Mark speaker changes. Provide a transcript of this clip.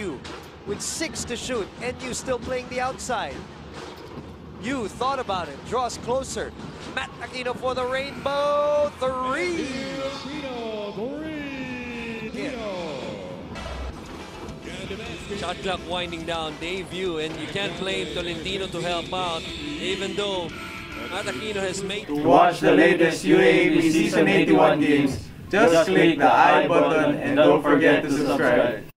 Speaker 1: you with six to shoot and you still playing the outside. You thought about it. Draws closer. Matt Aquino for the rainbow. Three.
Speaker 2: Shot clock winding down. Dave Yu, and you can't blame Tolentino to help out, even though Matt Aquino has made.
Speaker 3: To watch the latest UAAP Season 81 games, just click the I button and don't forget to subscribe.